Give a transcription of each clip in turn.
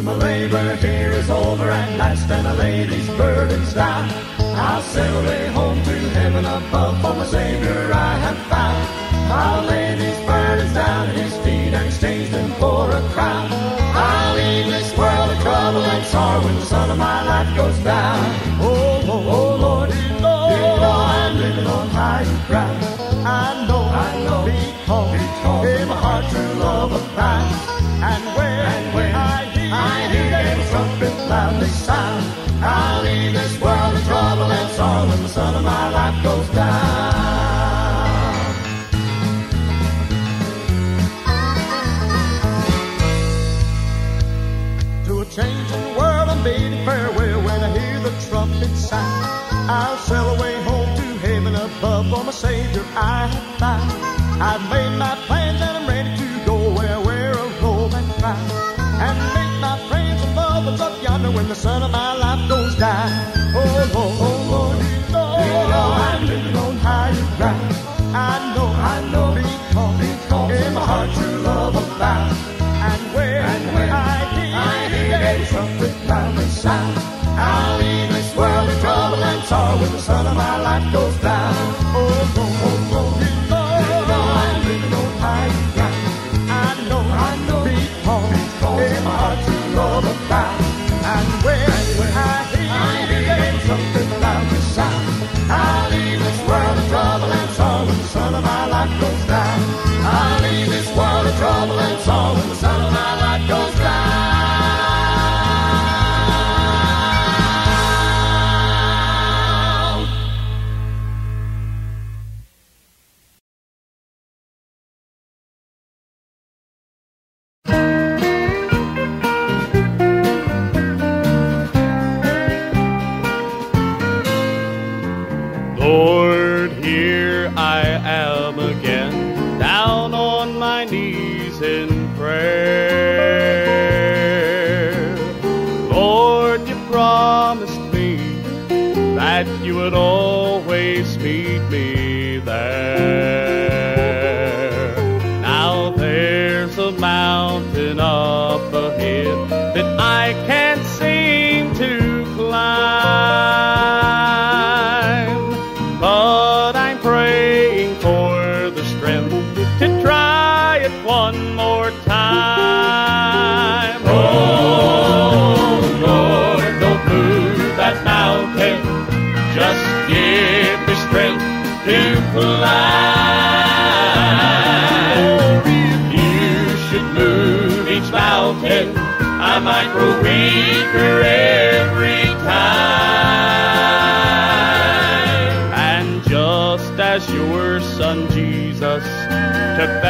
When my labor here is over at last and I lay these burdens down, I'll sail away home to heaven above for my Savior I have found. I'll lay these burdens down at His feet and exchange them for a crown. I'll leave this world of trouble and sorrow when the sun of my life goes down. Oh Lord, oh Lord, you know, you know I'm living on high ground. I know, I know, because, because in my heart true love abounds. And when, and when I hear, that trumpet loudly sound, I'll leave this world of trouble and sorrow when the sun of my life goes down. To a changing world I'm bidding farewell when I hear the trumpet sound. I'll sail away home to heaven above for my Savior I have found. I've made my plans the sun of my life goes down. Oh Lord, oh Lord, you know, you know I'm living on higher ground. I know, I know, because, because in my heart true love abounds. And when, and when I hear, that trumpet loudly sound, I'll leave this world of trouble and sorrow when the sun of my life goes down. Oh Lord, oh Lord, you know I'm living on higher ground. I know, I know, because, because in my heart true love abounds. I'll leave this world of trouble and sorrow when the sun of my life goes down. I'll leave this world of trouble and sorrow when the sun of my life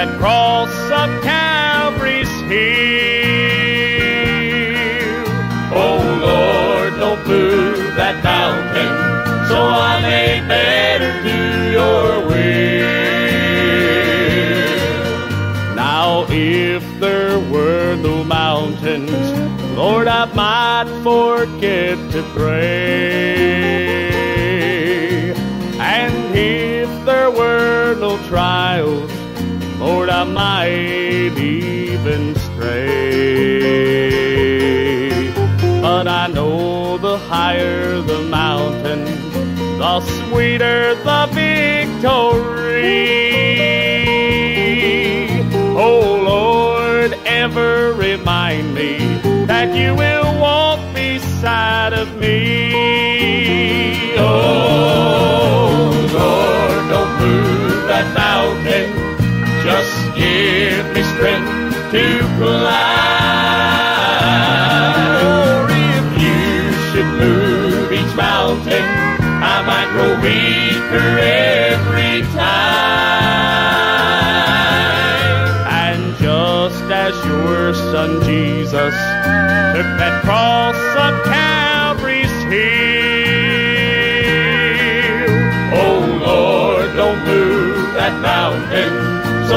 that cross up Calvary's hill, oh Lord, don't move that mountain so I may better do your will. Now, if there were no mountains, Lord, I might forget to pray. And if there were no trials, I might even stray. But I know the higher the mountain, the sweeter the victory. Oh Lord, ever remind me that you will walk beside of me. Oh Lord, don't move that mountain. Strength to climb.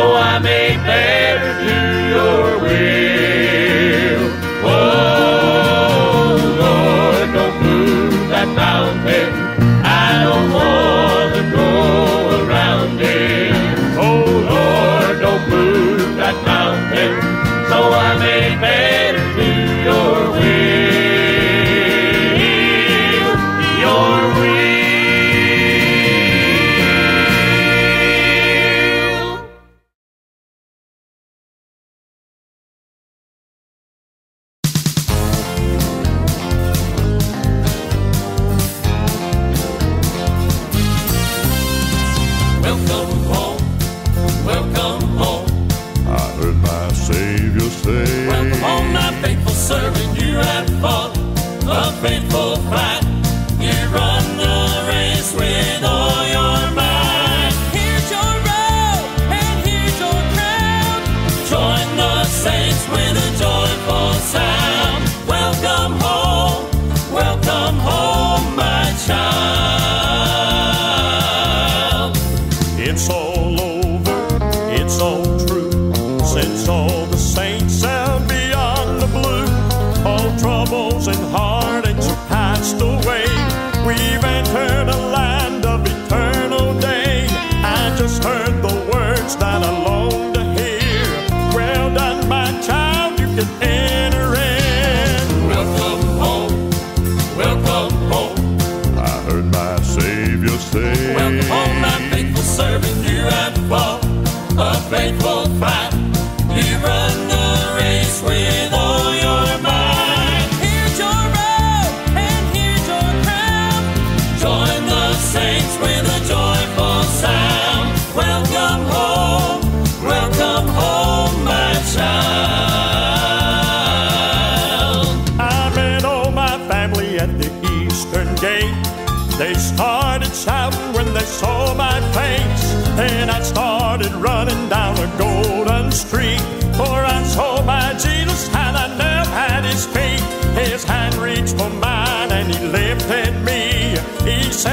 So I may better do faithful fight. You run the race with all your might. Here's your robe and here's your crown. Join the saints with a joyful sound. Welcome home, welcome home, my child. I met all my family at the eastern gate. They started shouting when they saw my face. Then I started running He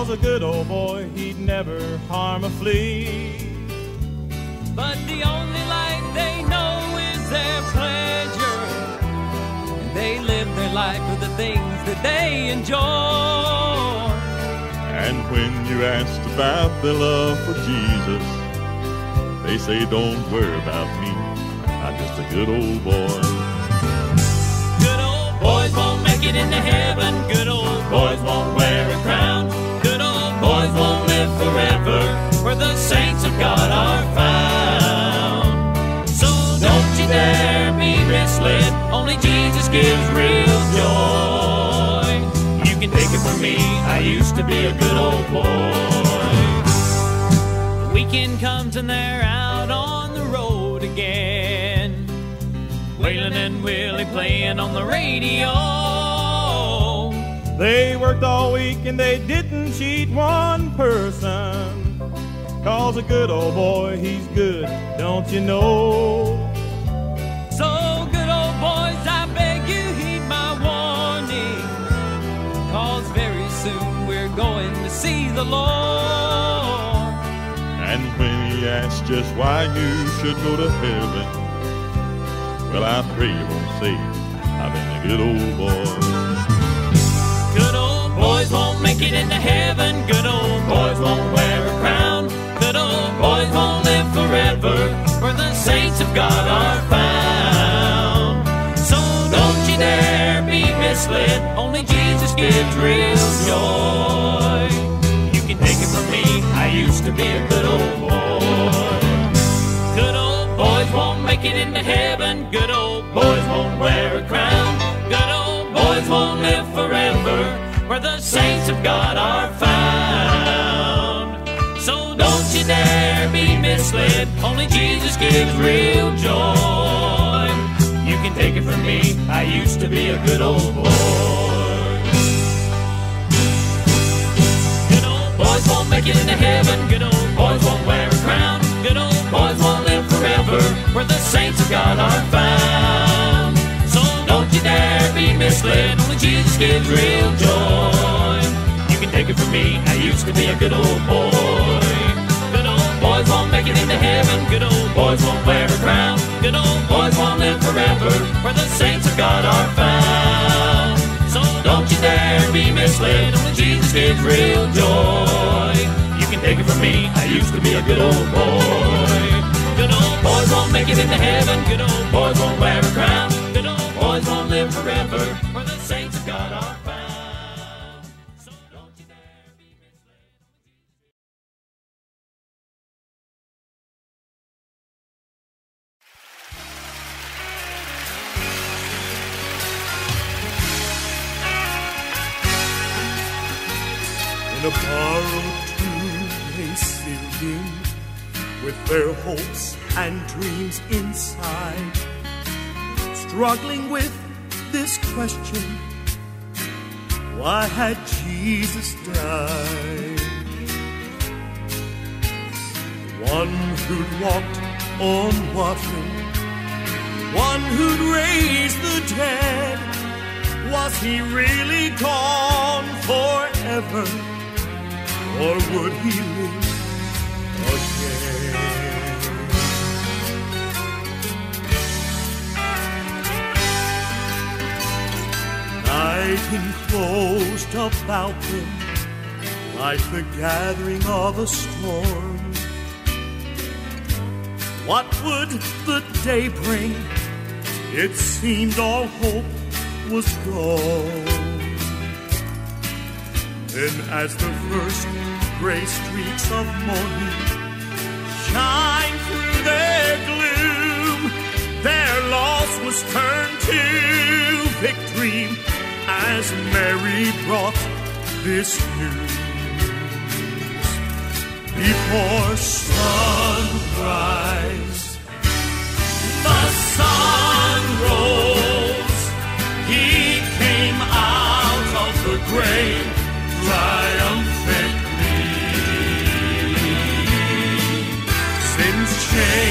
Cause a good old boy, he'd never harm a flea. But the only light they know is their pleasure. And they live their life for the things that they enjoy. And when you asked about their love for Jesus, they say, Don't worry about me. I'm just a good old boy. Good old boys won't make it into heaven. Good old boys won't wear a crown. Forever. Where the saints of God are found. So don't you dare be misled. Only Jesus gives real joy. You can take it from me. I used to be a good old boy. The weekend comes and they're out on the road again. Waylon and Willie playing on the radio. They worked all week and they didn't cheat one person. Cause a good old boy, he's good, don't you know? So, good old boys, I beg you, heed my warning. Cause very soon we're going to see the Lord. And when he asked just why you should go to heaven, well, I pray you won't say I've been a good old boy. Won't into heaven. Good old boys won't wear a crown. Good old boys won't live forever. Where the saints of God are found. So don't you dare be misled. Only Jesus gives real joy. You can take it from me. I used to be a good old boy. Good old boys won't make it into heaven. Good old boys won't wear a crown. Good old boys won't live forever where the saints of God are found. So don't you dare be misled. Only Jesus gives real joy. You can take it from me. I used to be a good old boy. Good old boys won't make it into heaven. Good old boys won't wear a crown. Good old boys won't live forever where the saints of God are found. Don't you dare be misled. Only Jesus gives real joy. You can take it from me. I used to be a good old boy. Good old boys won't make it into heaven. Good old boys won't wear a crown. Good old boys won't live forever where the saints of God are found. So don't you dare be misled. Only Jesus gives real joy. You can take it from me. I used to be a good old boy. Good old boys won't make it into heaven. Good old boys won't wear a crown. Forever where the saints of God are found. In a borrowed tomb they sitting with their hopes and dreams inside, struggling with this question why had Jesus died? One who'd walked on water, one who'd raised the dead. Was he really gone forever? Or would he live again? Night enclosed about them like the gathering of a storm. What would the day bring? It seemed all hope was gone. Then, as the first gray streaks of morning shine through as Mary brought this news. Before sunrise, the sun rose. He came out of the grave triumphantly. Sin's chains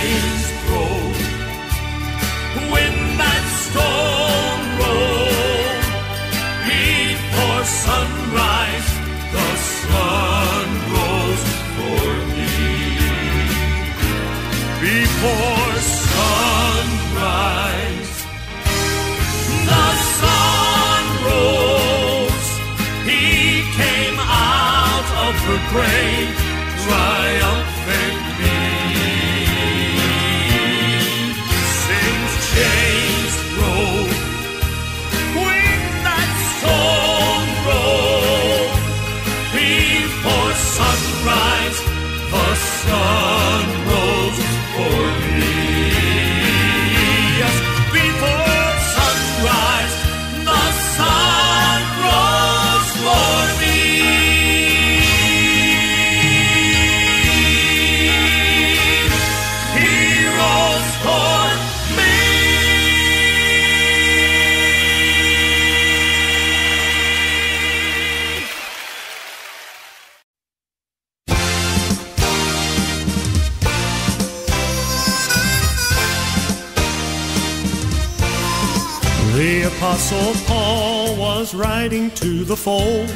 was writing to the fold.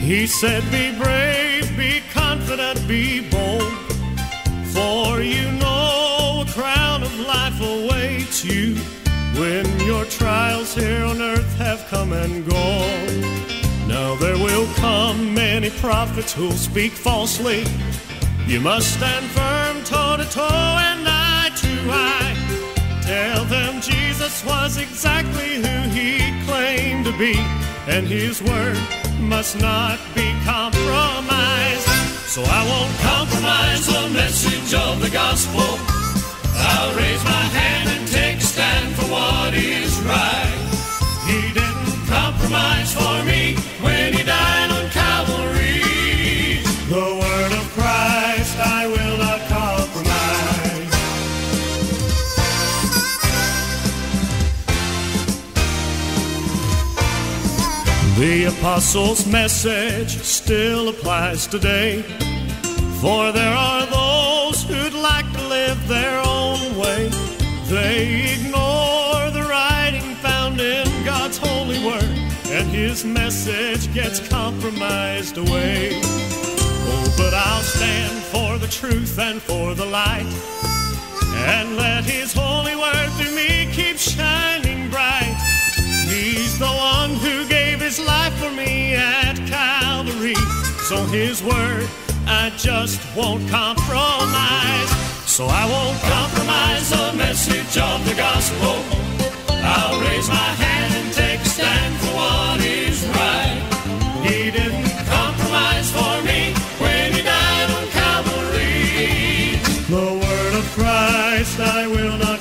He said, Be brave, be confident, be bold. For you know a crown of life awaits you when your trials here on earth have come and gone. Now there will come many prophets who'll speak falsely. You must stand firm toe to toe and eye to eye. Tell them Jesus was exactly who he claimed to be, and his word must not be compromised. So I won't compromise the message of the gospel. I'll raise my hand and take a stand for what is right. He didn't compromise for me when he died The apostles' message still applies today. For there are those who'd like to live their own way. They ignore the writing found in God's holy word, and his message gets compromised away. Oh, but I'll stand for the truth and for the light, and let his holy word through me keep shining bright. He's the one who gave his life for me at Calvary. So his word I just won't compromise. So I won't compromise the message of the gospel. I'll raise my hand and take a stand for what is right. He didn't compromise for me when he died on Calvary. The word of Christ I will not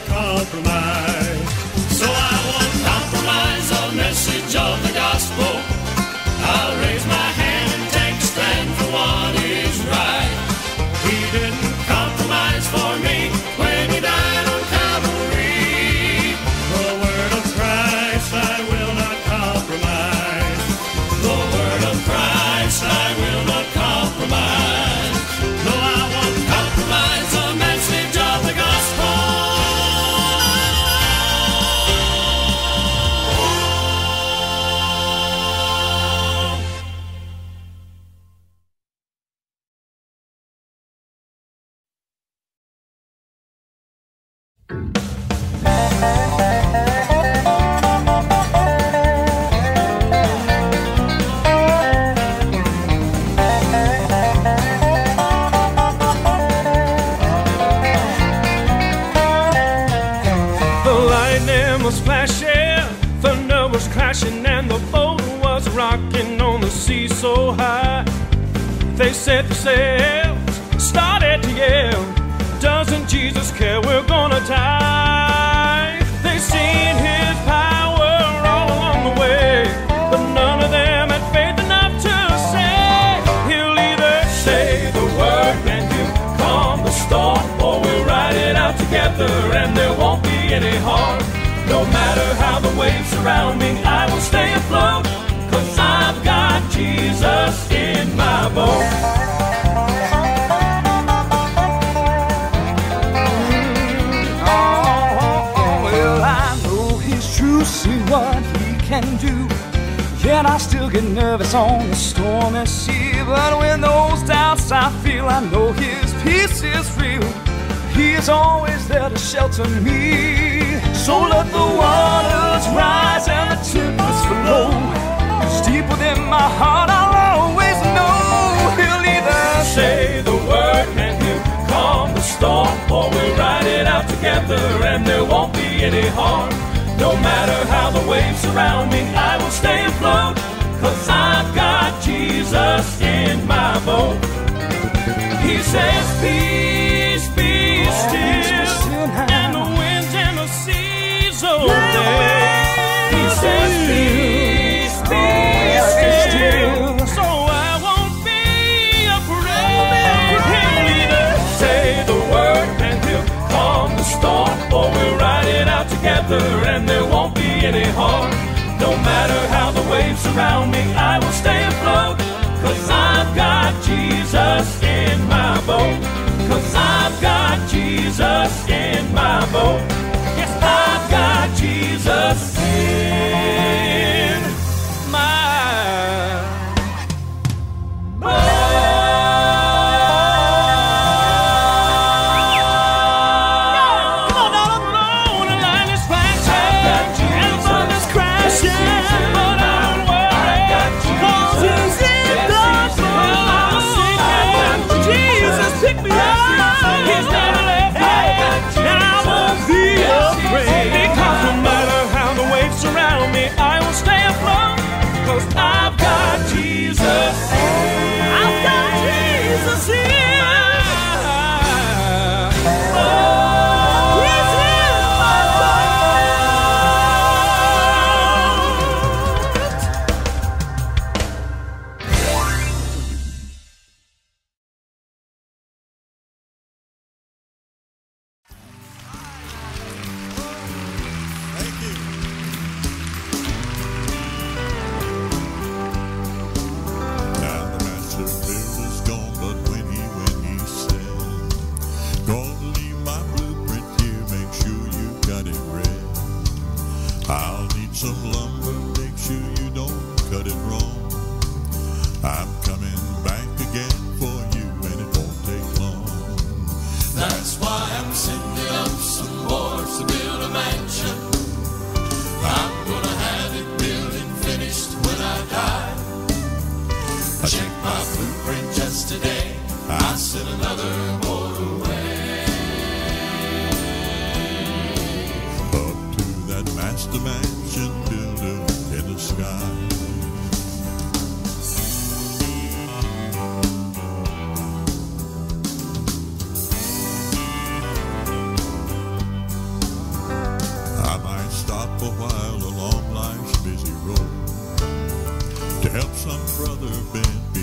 sea so high. They set the sails, started to yell, Doesn't Jesus care? We're gonna die. They seen his power all along the way, but none of them had faith enough to say, He'll either say the word and he'll calm the storm, or we'll ride it out together and there won't be any harm. No matter how the waves surround me, I will stay Jesus in my true, see what he can do. Yet I still get nervous on the stormy sea. But when those doubts I feel, I know his peace is real. He is always there to shelter me. So let the waters rise and the tempest flow. Cause deep within my heart, I'll always know he'll either Say the word and he'll calm the storm, or we'll ride it out together and there won't be any harm. No matter how the waves surround me, I will stay afloat. Cause I've got Jesus in my boat. He says, Peace, be still, and the winds and the seas obey. He says, Peace, waves surround me, I will stay afloat. Cause I've got Jesus in my boat. Cause I've got Jesus in my boat. Brother bend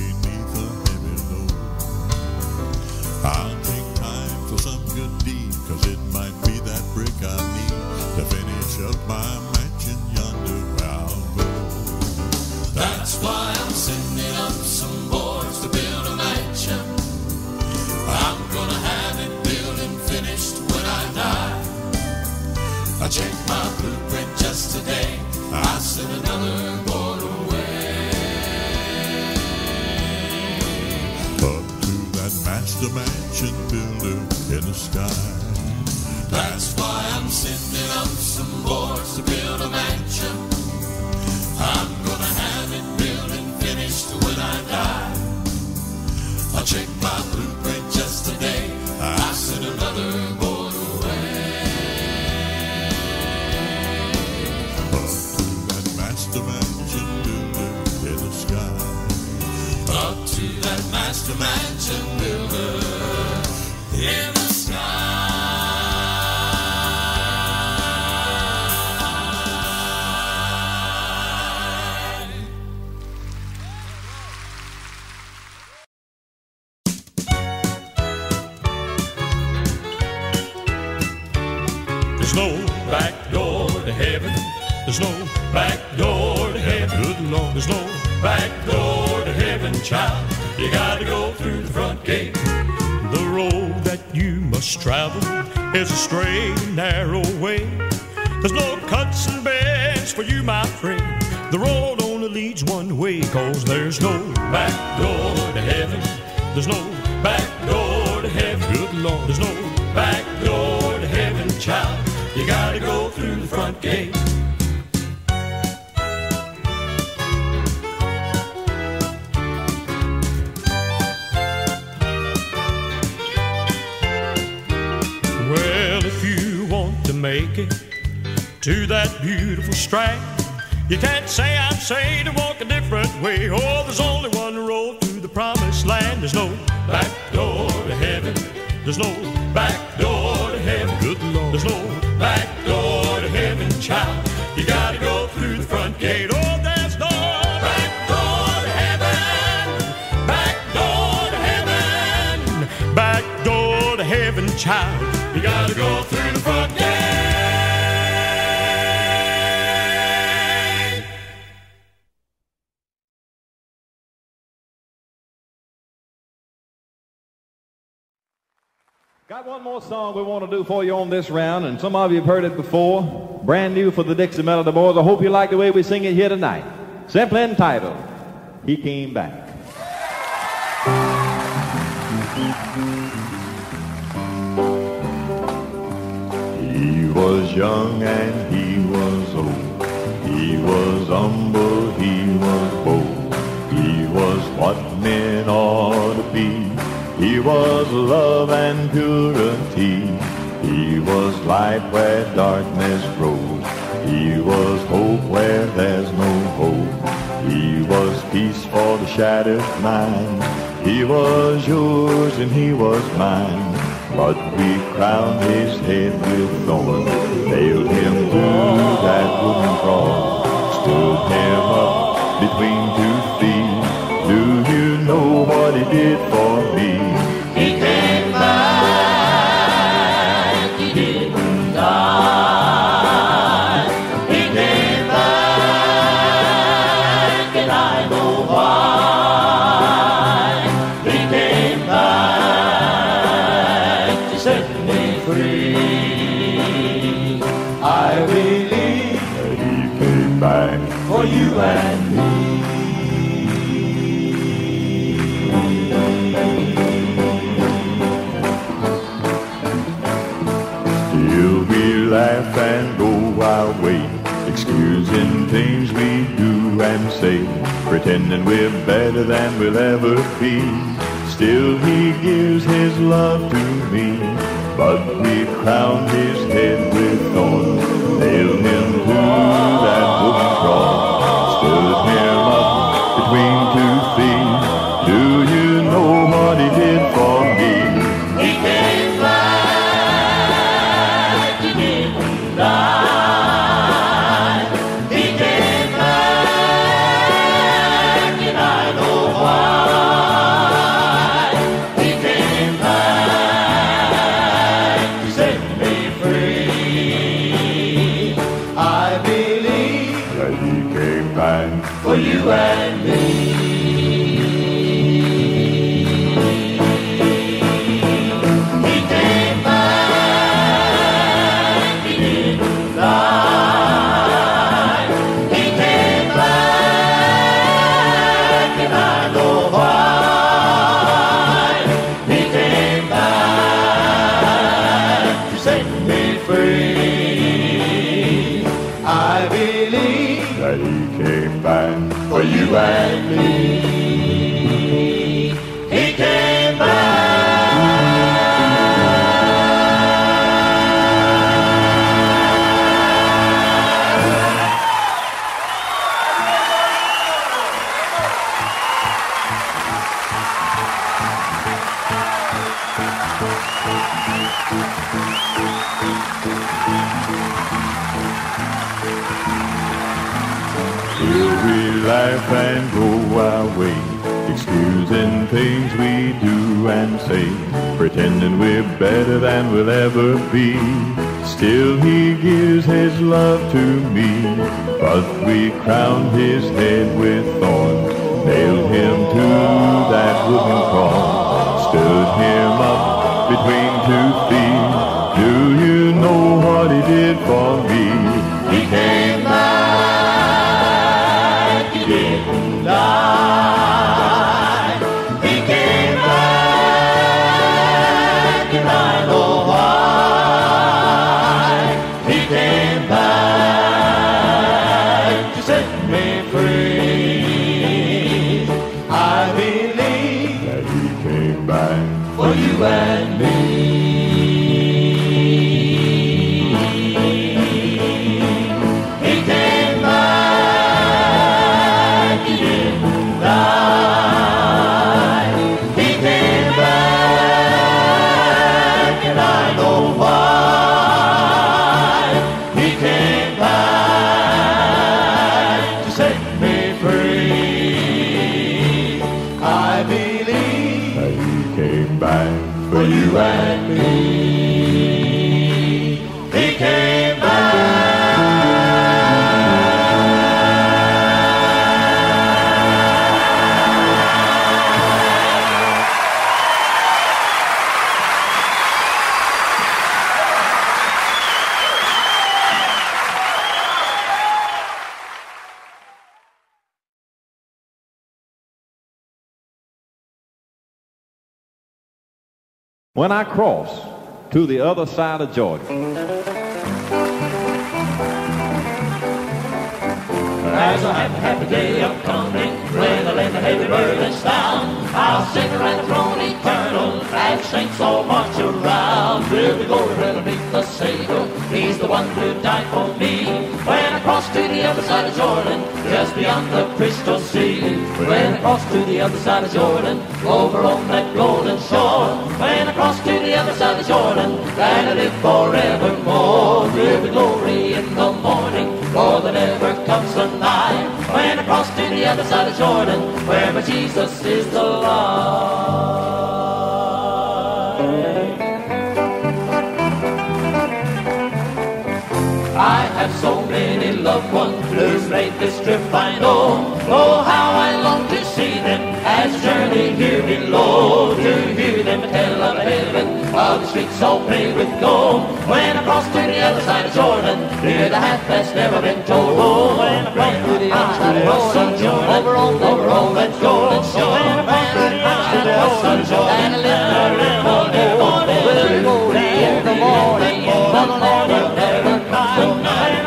friend. The road only leads one way, cause there's no back door to heaven. There's no back door to heaven. Good Lord, there's no back door to heaven, child. You gotta go through the front gate. Well, if you want to make it to that beautiful strand, you can't say I'm saying to walk a different way. Oh, there's only one road to the promised land. There's no back door to heaven. There's no back door Got one more song we want to do for you on this round, and some of you have heard it before. Brand new for the Dixie Melody Boys. I hope you like the way we sing it here tonight. Simply entitled, He Came Back. He was young and he was old. He was humble, he was bold. He was what men ought to be. He was love and purity. He was light where darkness grows. He was hope where there's no hope. He was peace for the shattered mind. He was yours and he was mine. But we crowned his head with thorns, nailed him to that wooden cross, stood him up between two thieves. Do you know what he did for you and me. Still we laugh and go our way, excusing things we do and say, pretending we're better than we'll ever be. Still he gives his love to me, but we crown his head with thorns, say, pretending we're better than we'll ever be? Still he gives his love to me, but we crowned his head with thorns, nailed him to that wooden cross, stood him up between two When I cross to the other side of Jordan, There's a happy, happy day upcoming when the heavy burdens down. I'll sit around the throne eternal as saints all march around. Will we go underneath the Savior? He's the one who died for me. When I cross to the other side of Jordan, just beyond the crystal sea. When I cross to the other side of Jordan, over on that golden shore. When across to the other side of Jordan, and I live forevermore. We glory in the morning, for there never comes a night. When I cross to the other side of Jordan, where my Jesus is the light. Have so many loved ones who's made this trip I know. Oh, how I long to see them as journey here below. To hear them tell of heaven, while the streets all paved with gold. When I cross to the other side of Jordan, hear the half that's never been told. Oh, when I cross to the other side of Jordan, over on, over on that golden shore. When I cross to the other side of Jordan, and I live there forever. Will glory in the morning, for the never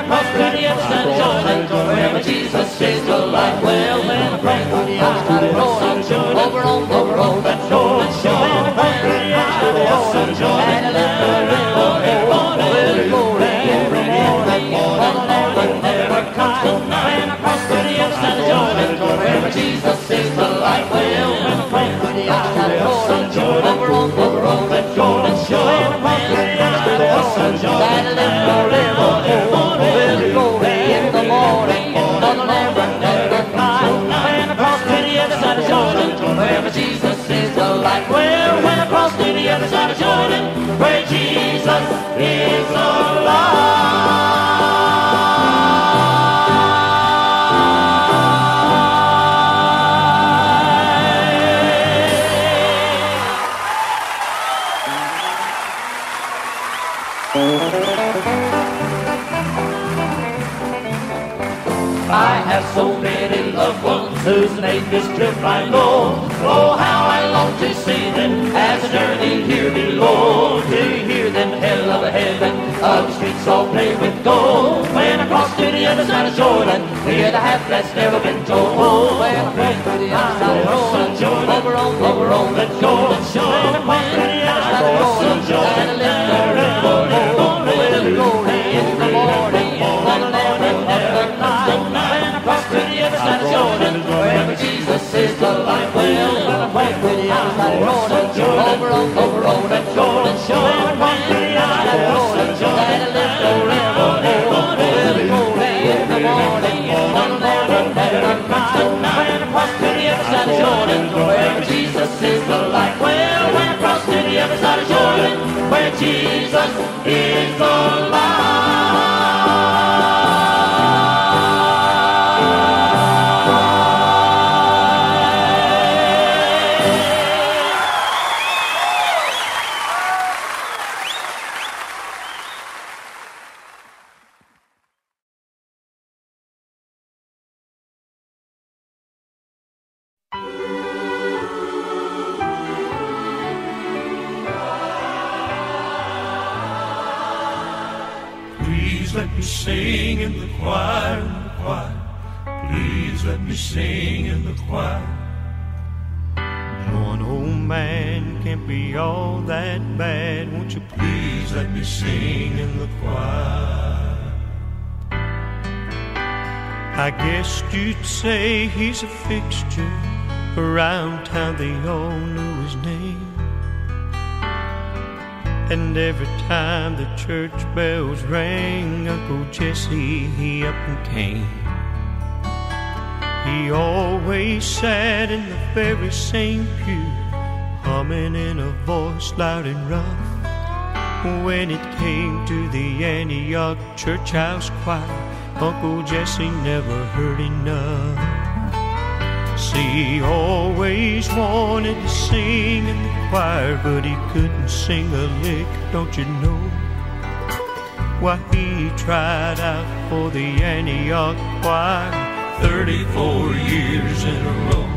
across Granny and San John, wherever Jesus is the light. Well, then I pray for the eyes to the Lord, San John, over on the road, that shore, that shore, and across Granny and to the Lord, San John, and let the red boy born, will be born, and Granny and that born, and never, never comes to night. And across Granny and San John, wherever Jesus is the light. Well, then I pray for the eyes to the Lord, San John, over on the road, that shore, that shore, and across Granny and the other side of Jordan, wherever Jesus is alive. Well, when across to the other side of Jordan, where Jesus is alive. Whose name is just I know. Oh, how I long to see them as journey here below. To hear them tell of heaven, of streets all paved with gold. When I cross to the other side of Jordan, hear the half that's never been told. Oh, when I cross to the other side of Jordan, over on, over on the Jordan shore. When I cross to the other side of Jordan, side of Jordan, over on, over Jordan shore. When I cross to the other side of Jordan, and lift the river, with glory in the morning, on the land of the night. When I cross to the other side of Jordan, wherever Jesus is the light. Well, when I cross to the other side of Jordan, where Jesus is the Please you'd say he's a fixture around town. They all knew his name. And every time the church bells rang, Uncle Jesse he up and came. He always sat in the very same pew, humming in a voice loud and rough. When it came to the Antioch Church House Choir, Uncle Jesse never heard enough. See, he always wanted to sing in the choir, but he couldn't sing a lick, don't you know? Why, he tried out for the Antioch choir 34 years in a row.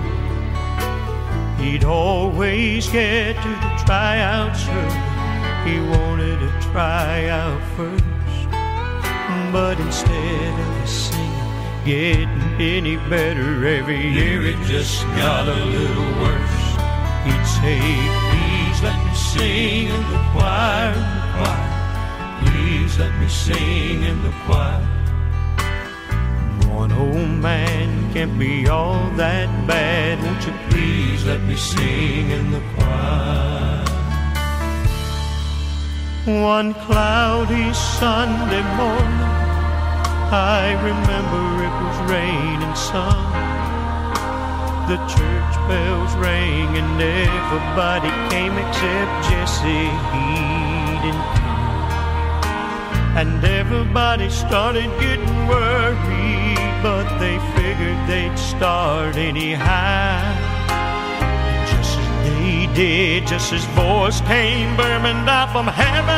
He'd always get to the tryouts early. He wanted to try out first. But instead of singing, getting any better every year, it just got a little worse. He'd say, Please let me sing in the choir, in the choir. Please let me sing in the choir. One old man can't be all that bad. Won't you please let me sing in the choir? One cloudy Sunday morning, I remember it was raining some. The church bells rang and everybody came except Jesse. He didn't come. And everybody started getting worried, but they figured they'd start anyhow. Just as they did, just his voice came booming down from heaven,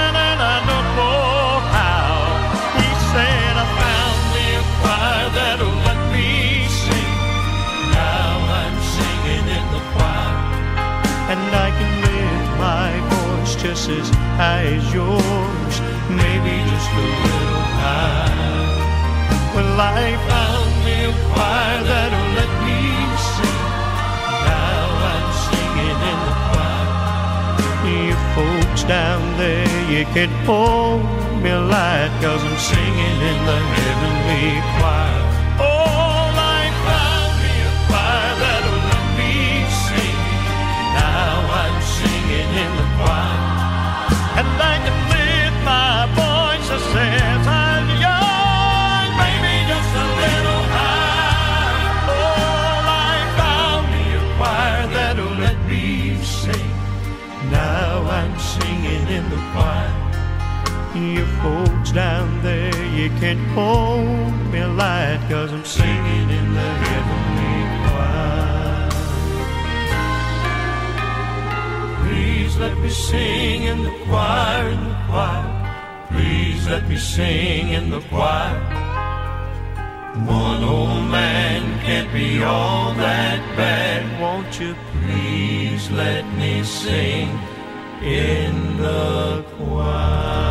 just as high as yours, maybe just a little high. Well, I found me a choir that'll let me sing. Now I'm singing in the choir. You folks down there, you can hold me light, cause I'm singing in the heavenly choir. I'm singing in the choir. You folks down there, you can't hold me light, cause I'm singing in the heavenly choir. Please let me sing in the choir, in the choir. Please let me sing in the choir. One old man can't be all that bad. Won't you please let me sing? in the choir.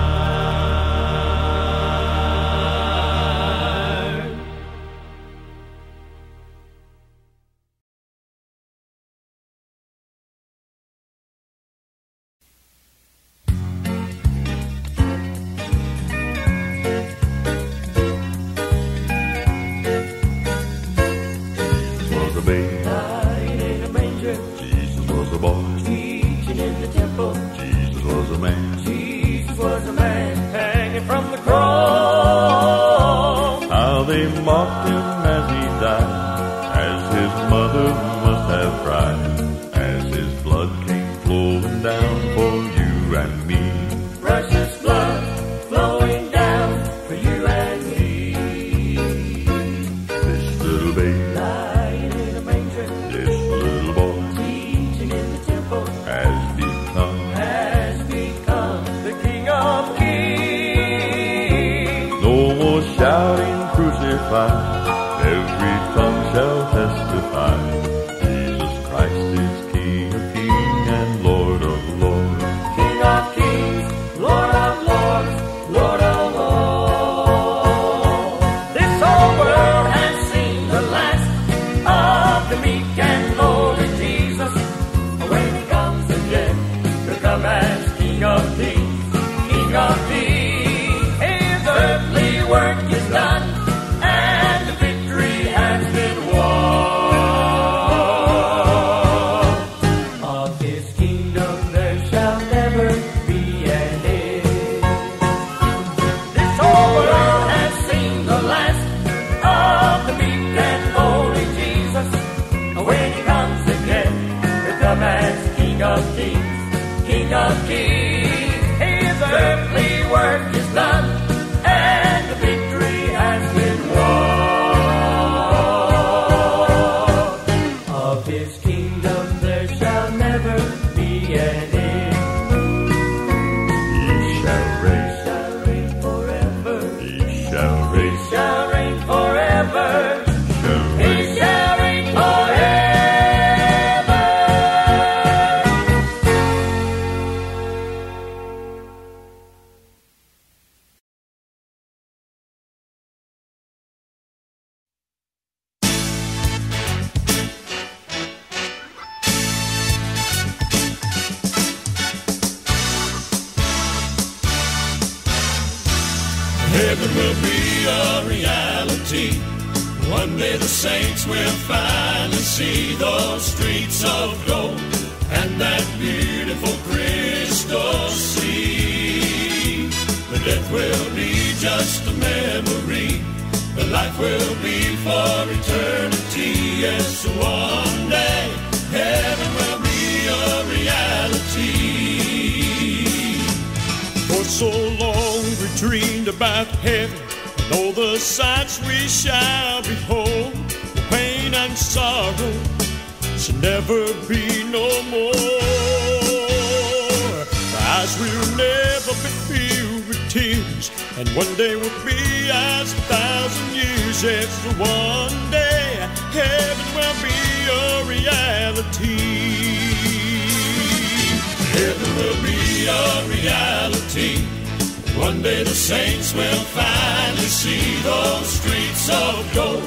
of gold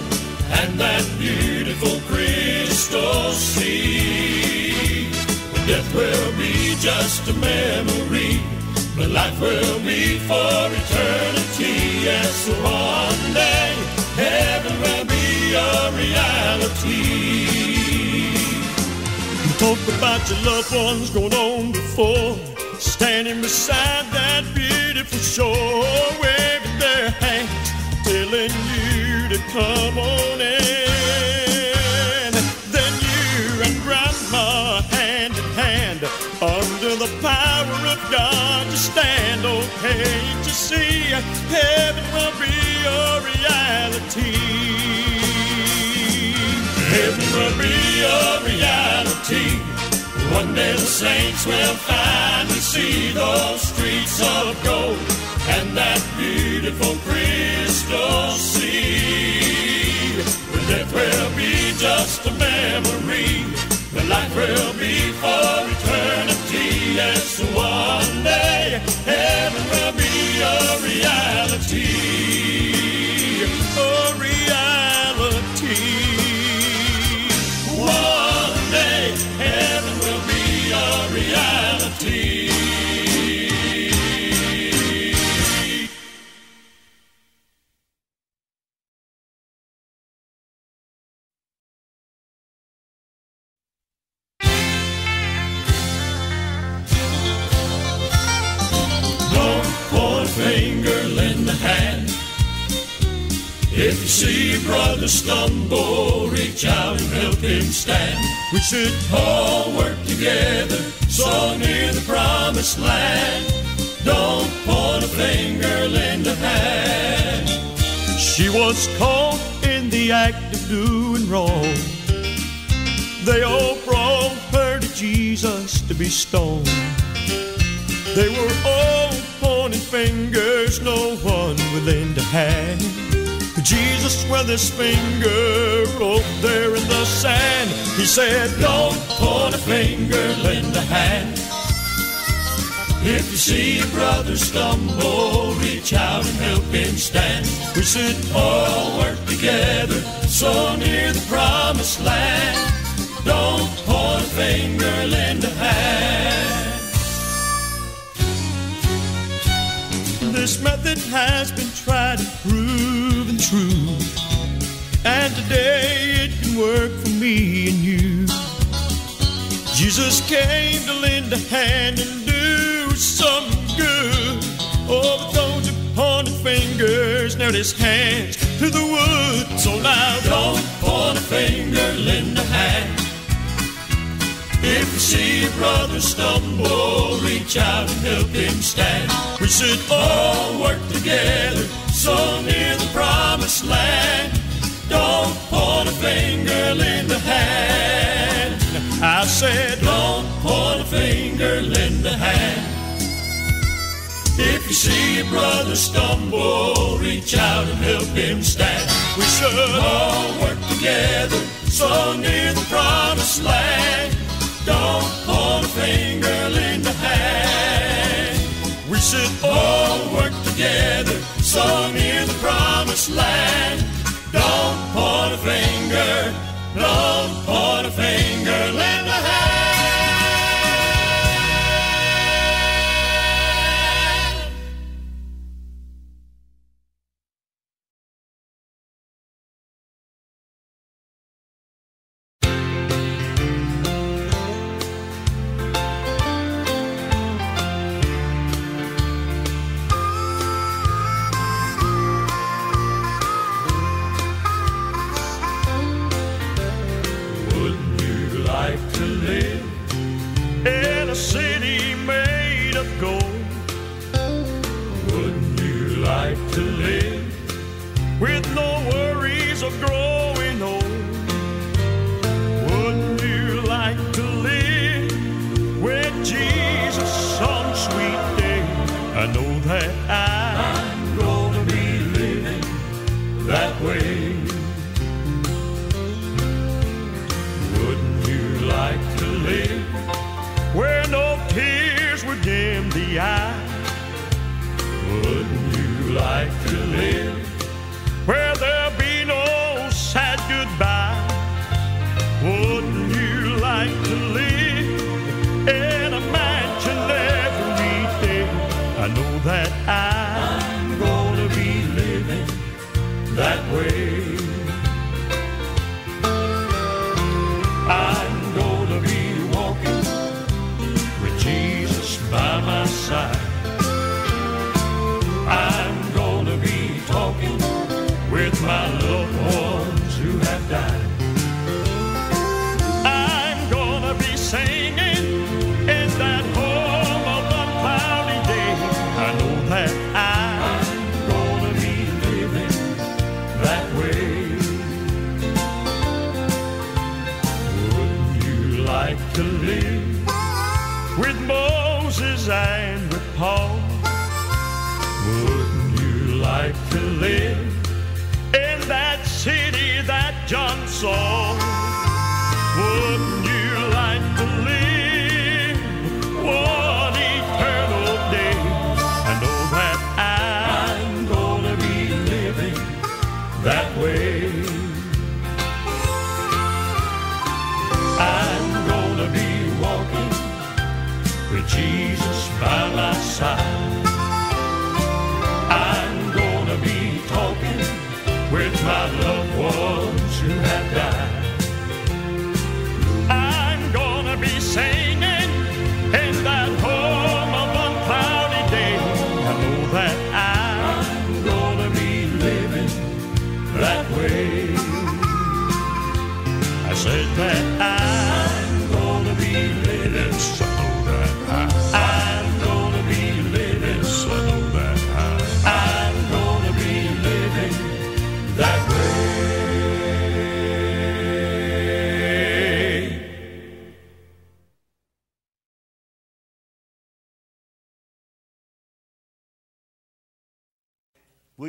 and that beautiful crystal sea. But death will be just a memory, but life will be for eternity. Yes, one day heaven will be a reality. You talk about your loved ones going on before, standing beside that beautiful shore, waving their hands, telling you Come on in. Then you and Grandma, hand in hand, under the power of God, you stand. Oh, can't you see? Heaven will be a reality. Heaven will be a reality. One day the saints will finally see those streets of gold and that beautiful crystal sea. When death will be just a memory, the life will be for eternity. Yes, one day heaven will be a reality. If you see a brother stumble, reach out and help him stand. We should all work together, so near the promised land. Don't point a finger, lend a hand. She was caught in the act of doing wrong. They all brought her to Jesus to be stoned. They were all pointing fingers, no one would lend a hand. Jesus with his finger over there in the sand. He said, Don't point a finger, lend a hand. If you see a brother stumble, reach out and help him stand. We should all work together, so near the promised land. Don't point a finger, lend a hand. This method has been tried and proven true. And today it can work for me and you. Jesus came to lend a hand and do some good. Oh, but those who pointed fingers nailed his hands to the wood. So now Don't point a finger, lend a hand. If you see a brother stumble, reach out and help him stand. we should all work together, so near the promised land. Don't point a finger, lend a hand. I said, Don't point a finger, lend a hand. If you see a brother stumble, reach out and help him stand. we should All work together, so near the promised land. Don't point a finger, lend a hand. we should all work together, so near the promised land. Don't point a finger, don't live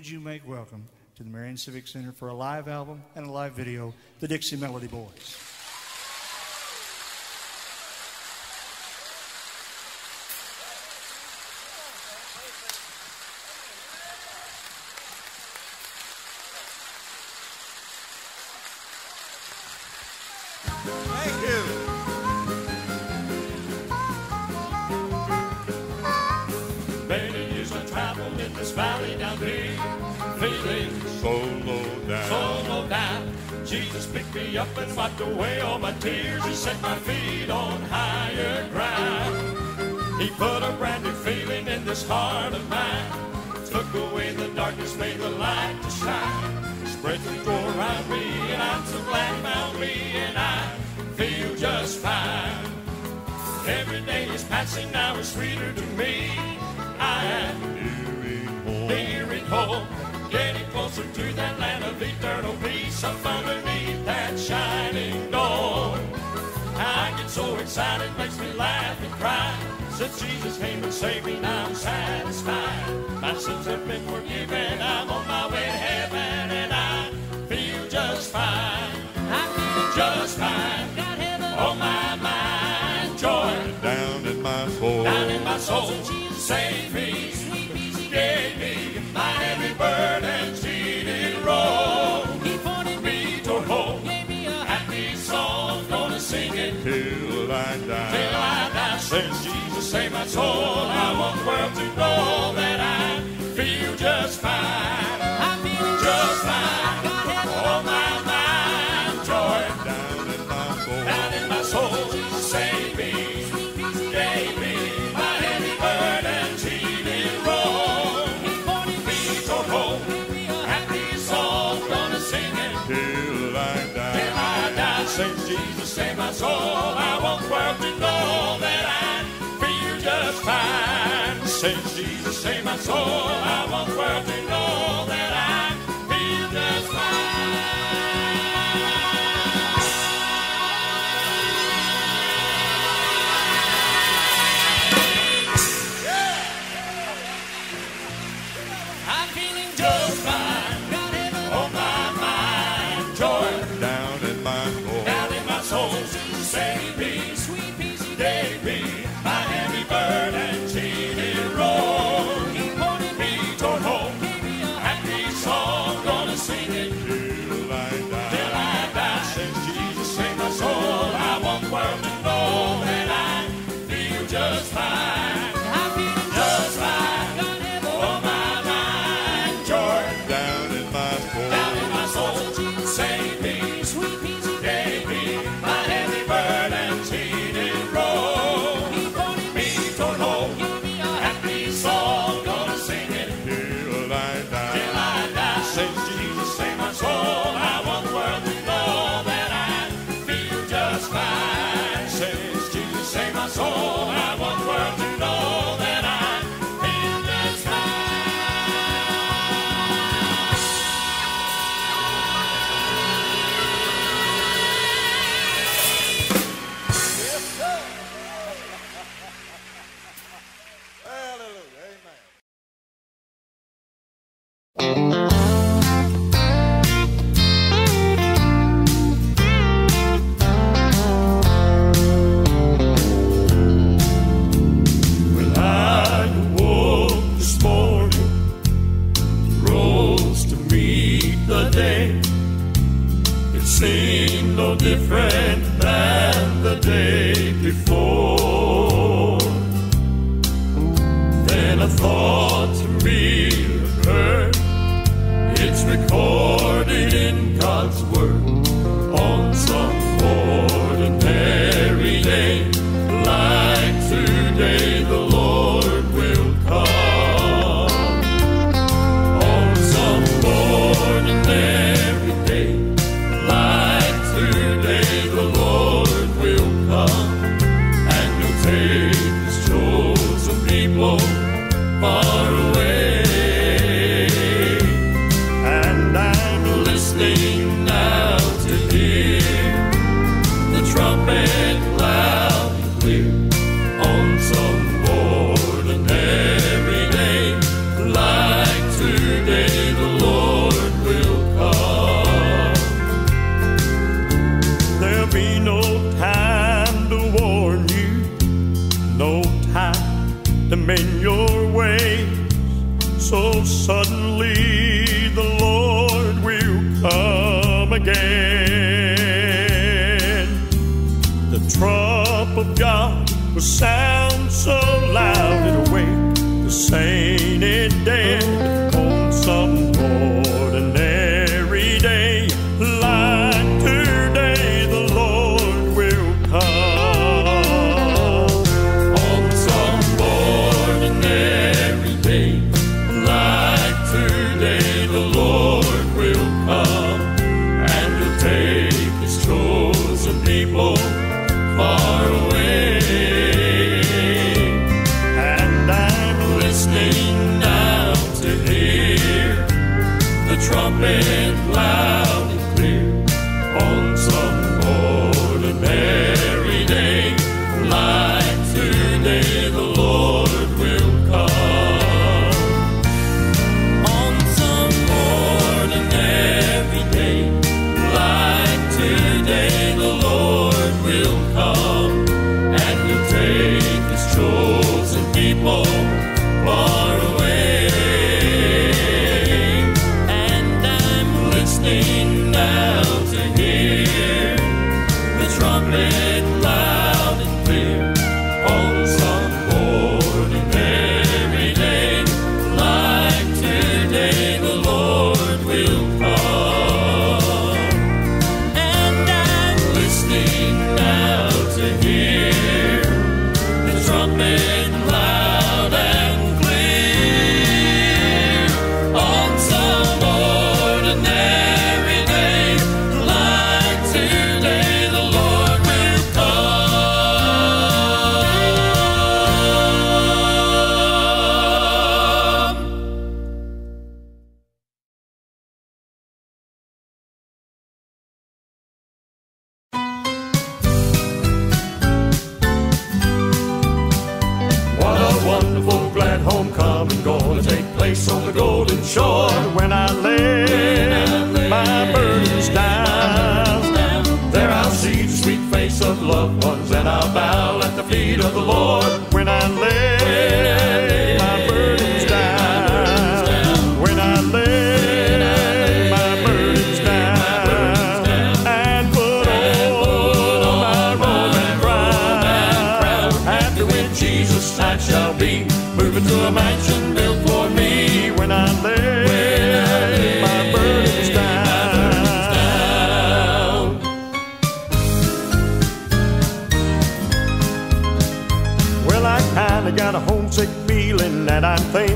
would you make welcome to the Marion Civic Center for a live album and a live video, The Dixie Melody Boys. save my soul. I want the world to know that I feel just fine. Say, Jesus, save my soul. I want the world to know that I.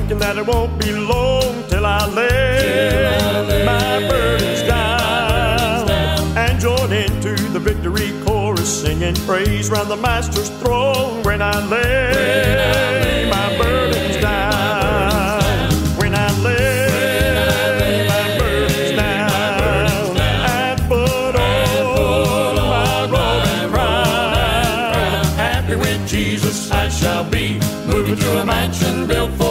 thinking that it won't be long till I lay, till I lay my burdens down, down and join into the victory chorus, singing praise round the Master's throne when I lay, when I lay my burdens down. Jesus I shall be, moving through a mansion built for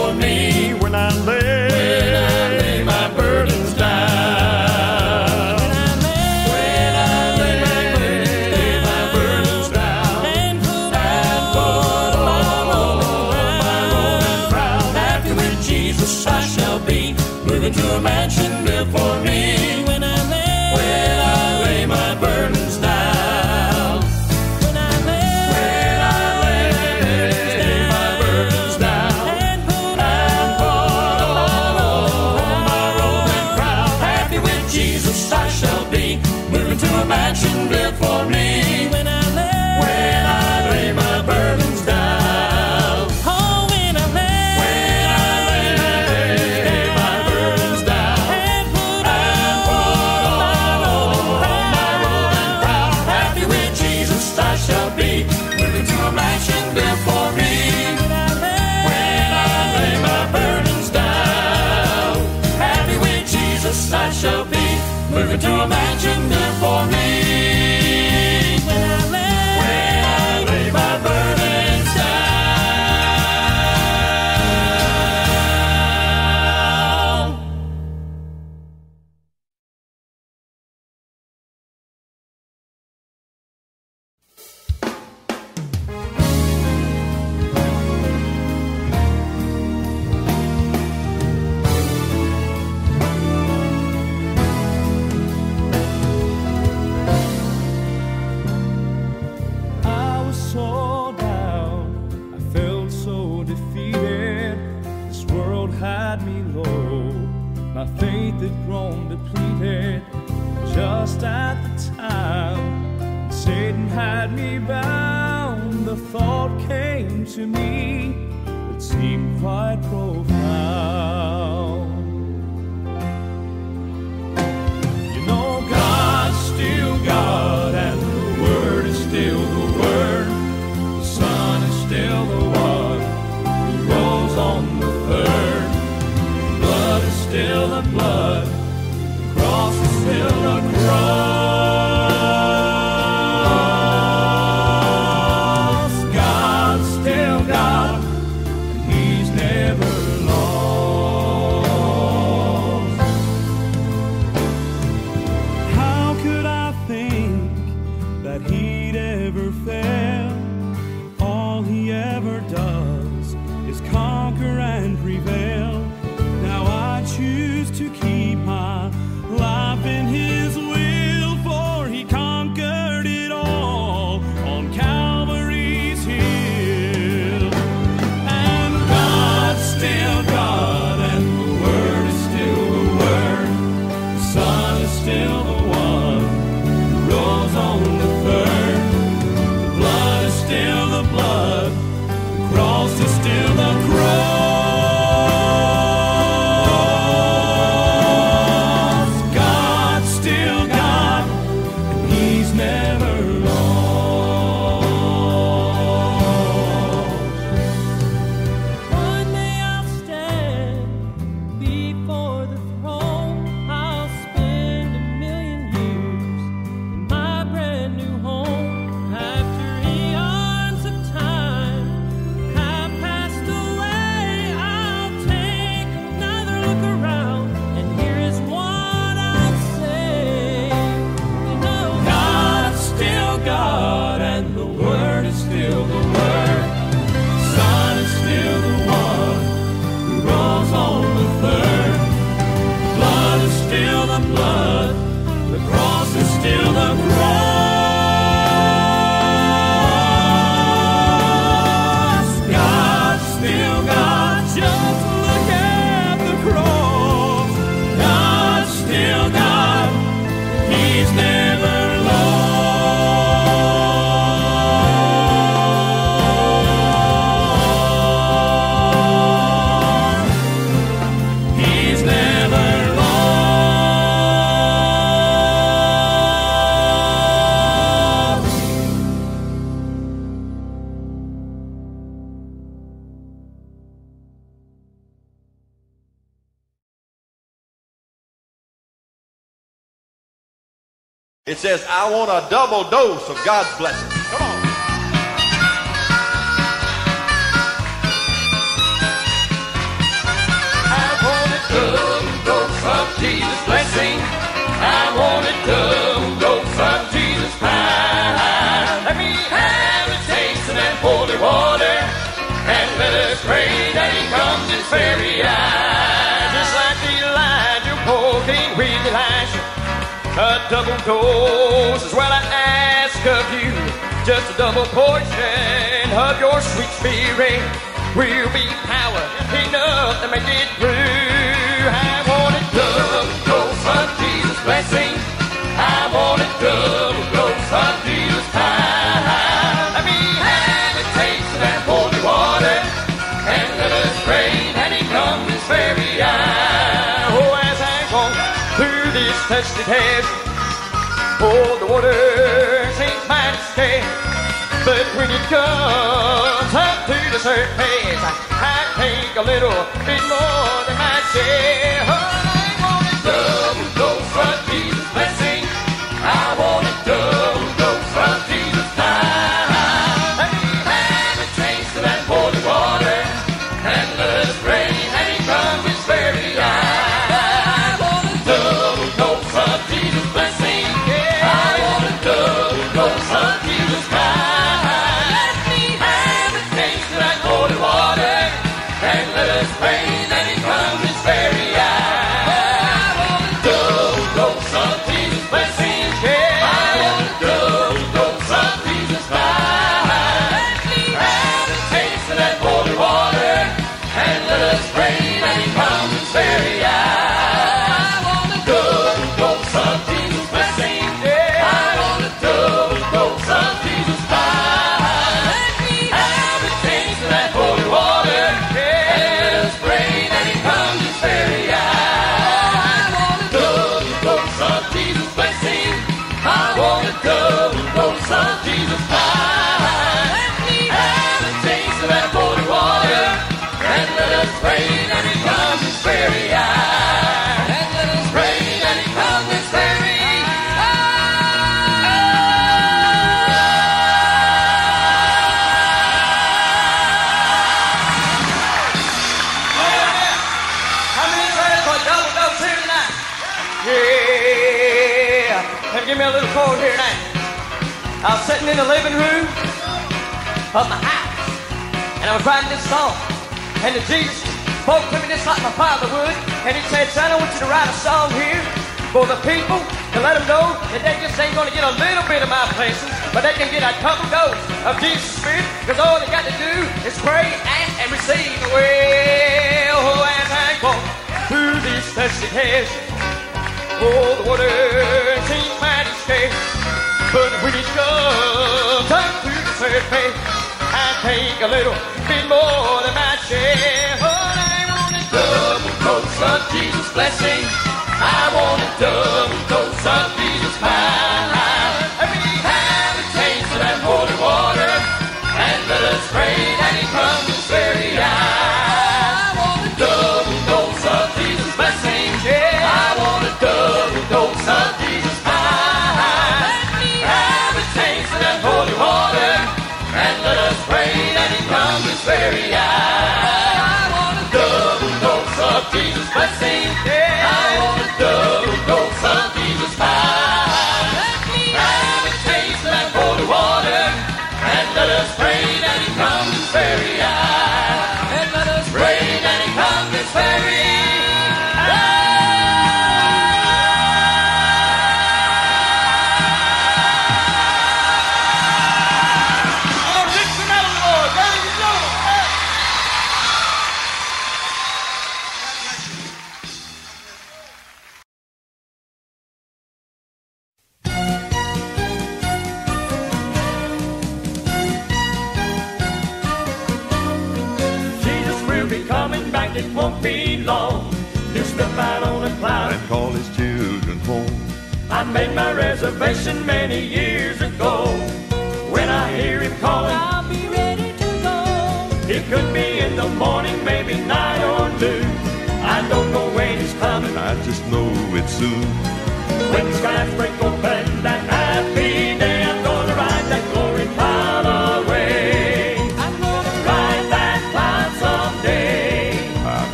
I want a double dose of God's blessing. Come on. I want a double dose of Jesus' blessing. I want a double dose of Jesus' double dose is what I ask of you. Just a double portion of your sweet spirit will be power enough to make it through. I want a double dose of Jesus' blessing. I want a double dose of Jesus' power. Let me have a taste of that holy water and let us rain and he comes this very hour. Oh, as I walk through this tested test. Oh, the waters ain't mine to stay. But when it comes up to the surface, I take a little bit more than my share. I was sitting in the living room of my house, and I was writing this song. And the Jesus spoke to me just like my father would, and he said, son, I want you to write a song here for the people to let them know that they just ain't gonna get a little bit of my blessings, but they can get a double dose of Jesus' Spirit, because all they got to do is pray, ask, and receive. Well, as I walk through this thirsty haze, oh, the water seems mighty scarce, but when it comes up to the surface, I take a little bit more than my share. But I want a double dose of Jesus' blessing. I want a double dose of Jesus' fire.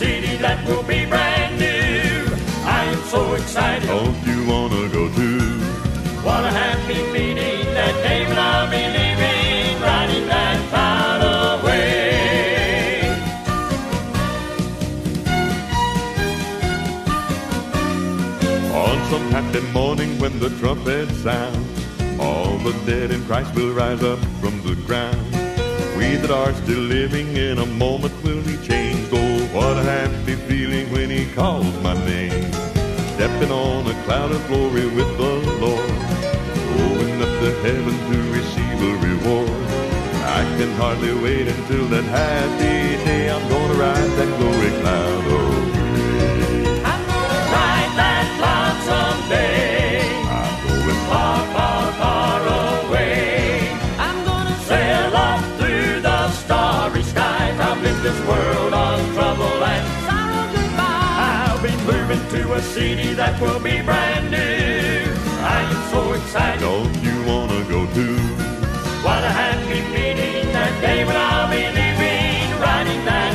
City that will be brand new. I am so excited. Don't you wanna go too? What a happy meeting that day when I'll be leaving, riding that cloud away. On some happy morning when the trumpet sounds, all the dead in Christ will rise up from the ground. We that are still living in a moment will be changed. Oh, what a happy feeling when he calls my name. Stepping on a cloud of glory with the Lord. Going up to heaven to receive a reward. I can hardly wait until that happy day. I'm gonna ride that glory cloud oh, away. I'm gonna ride that cloud someday. I'm going far, far, far away. I'm gonna sail off through the starry. I've lived this world a city that will be brand new. I am so excited. Don't you wanna go too? What a happy meeting that day when I'll be leaving, riding that